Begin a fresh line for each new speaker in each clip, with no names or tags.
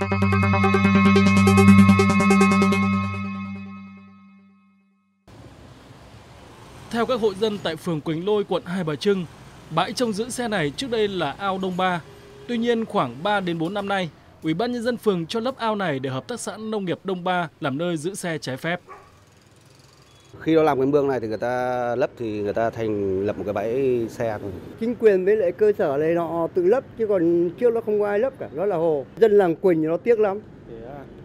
Theo các hộ dân tại phường Quỳnh Lôi, quận Hai Bà Trưng, bãi trông giữ xe này trước đây là ao Đông Ba. Tuy nhiên khoảng 3 đến 4 năm nay, Ủy ban nhân dân phường cho lấp ao này để hợp tác xã nông nghiệp Đông Ba làm nơi giữ xe trái phép.
Khi đó làm cái mương này thì người ta lấp thì người ta thành lập một cái bãi xe thôi.
Chính quyền với lại cơ sở này họ tự lấp chứ còn trước nó không có ai lấp cả, đó là hồ. Dân làng Quỳnh nó tiếc lắm.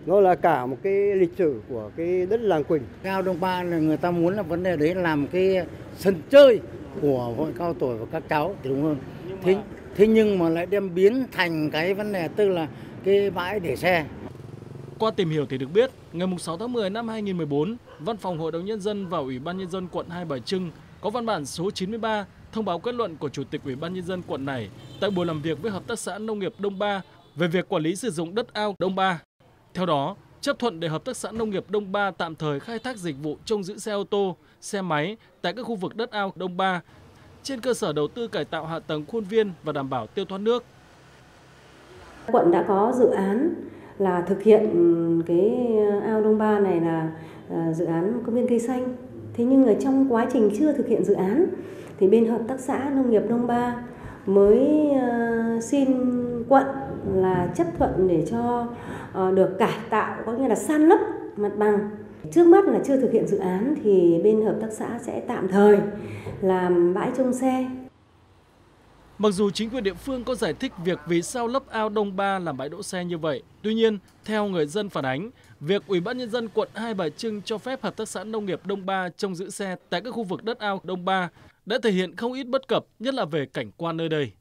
Nó là cả một cái lịch sử của cái đất làng Quỳnh.
Cao Đông Ba là người ta muốn là vấn đề đấy làm cái sân chơi của hội cao tuổi và các cháu thì đúng không? Thế, thế nhưng mà lại đem biến thành cái vấn đề tức là cái bãi để xe.
Qua tìm hiểu thì được biết, ngày 6 tháng 10 năm 2014, Văn phòng Hội đồng Nhân dân và Ủy ban Nhân dân quận Hai Bà Trưng có văn bản số 93 thông báo kết luận của Chủ tịch Ủy ban Nhân dân quận này tại buổi làm việc với Hợp tác xã Nông nghiệp Đông Ba về việc quản lý sử dụng đất ao Đông Ba. Theo đó, chấp thuận để Hợp tác xã Nông nghiệp Đông Ba tạm thời khai thác dịch vụ trông giữ xe ô tô, xe máy tại các khu vực đất ao Đông Ba trên cơ sở đầu tư cải tạo hạ tầng khuôn viên và đảm bảo tiêu thoát nước.
Quận đã có dự án là thực hiện cái ao Đông Ba này là ờ, dự án công viên cây xanh. Thế nhưng ở trong quá trình chưa thực hiện dự án, thì bên hợp tác xã nông nghiệp Đông Ba mới xin quận là chấp thuận để cho ờ, được cải tạo, có nghĩa là san lấp mặt bằng. Trước mắt là chưa thực hiện dự án thì bên hợp tác xã sẽ tạm thời làm bãi trông xe
Mặc dù chính quyền địa phương có giải thích việc vì sao lấp ao Đông Ba làm bãi đỗ xe như vậy, tuy nhiên, theo người dân phản ánh, việc Ủy ban nhân dân quận Hai Bà Trưng cho phép hợp tác xã nông nghiệp Đông Ba trông giữ xe tại các khu vực đất ao Đông Ba đã thể hiện không ít bất cập, nhất là về cảnh quan nơi đây.